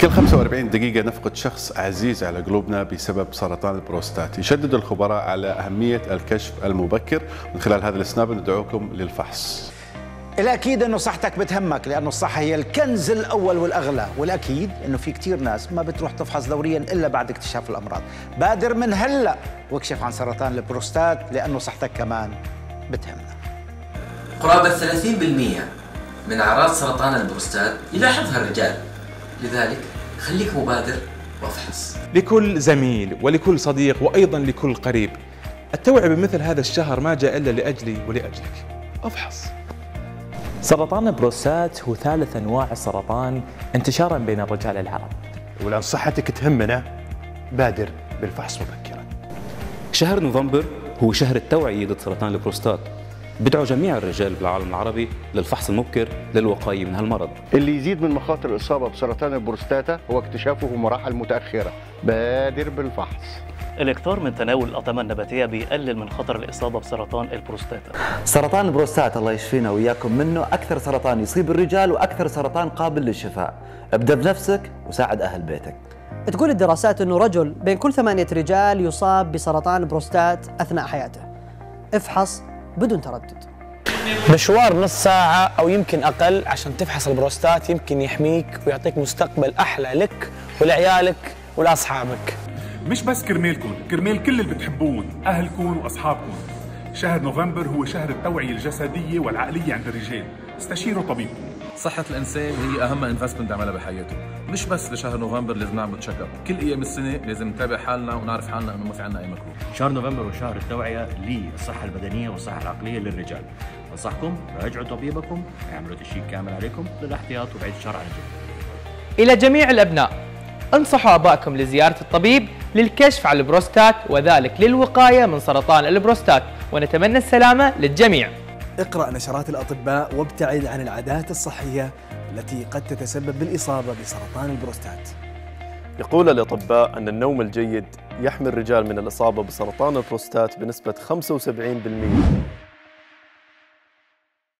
كل 45 دقيقة نفقد شخص عزيز على قلوبنا بسبب سرطان البروستات. يشدد الخبراء على أهمية الكشف المبكر. من خلال هذا الإسناب ندعوكم للفحص. الأكيد أنه صحتك بتهمك لأنه الصحة هي الكنز الأول والأغلى. والأكيد أنه في كتير ناس ما بتروح تفحص دوريا إلا بعد اكتشاف الأمراض. بادر من هلأ واكشف عن سرطان البروستات لأنه صحتك كمان بتهمنا. قرابة 30% من أعراض سرطان البروستات يلاحظها الرجال. لذلك خليك مبادر وافحص لكل زميل ولكل صديق وأيضا لكل قريب التوعية بمثل هذا الشهر ما جاء إلا لأجلي ولأجلك افحص سرطان البروستات هو ثالث أنواع السرطان انتشارا بين الرجال العرب. ولان صحتك تهمنا بادر بالفحص مبكرا. شهر نوفمبر هو شهر التوعية ضد سرطان البروستات. بدعو جميع الرجال بالعالم العربي للفحص المبكر للوقاية من هالمرض. اللي يزيد من مخاطر الإصابة بسرطان البروستاتا هو اكتشافه في مراحل متأخرة. بادر بالفحص. الإكثار من تناول الأطعمة النباتية بيقلل من خطر الإصابة بسرطان البروستاتا سرطان البروستات الله يشفينا وإياكم منه أكثر سرطان يصيب الرجال وأكثر سرطان قابل للشفاء ابدأ بنفسك وساعد أهل بيتك تقول الدراسات أنه رجل بين كل ثمانية رجال يصاب بسرطان البروستات أثناء حياته افحص بدون تردد. مشوار نص ساعة أو يمكن أقل عشان تفحص البروستات يمكن يحميك ويعطيك مستقبل أحلى لك ولعيالك ولأصحابك. مش بس كرمالكم كرمال كل اللي بتحبون أهلكم وأصحابكم. شهر نوفمبر هو شهر التوعية الجسدية والعقلية عند الرجال. استشيروا طبيبكم. صحة الإنسان هي أهم investment عملها بحياته. مش بس لشهر نوفمبر لازم نعمل check up كل أيام السنة لازم نتابع حالنا ونعرف حالنا إنه ما في عنا أي مكروه شهر نوفمبر هو شهر التوعية للصحة البدنية والصحة العقلية للرجال. أنصحكم راجعوا طبيبكم اعملوا check كامل عليكم للاحتياط وبعيد الشر عن الجميع إلى جميع الأبناء انصحوا آبائكم لزيارة الطبيب للكشف عن البروستات وذلك للوقاية من سرطان البروستات. ونتمنى السلامة للجميع. اقرأ نشرات الأطباء وابتعد عن العادات الصحية التي قد تتسبب بالإصابة بسرطان البروستات. يقول الأطباء أن النوم الجيد يحمي الرجال من الإصابة بسرطان البروستات بنسبة 75%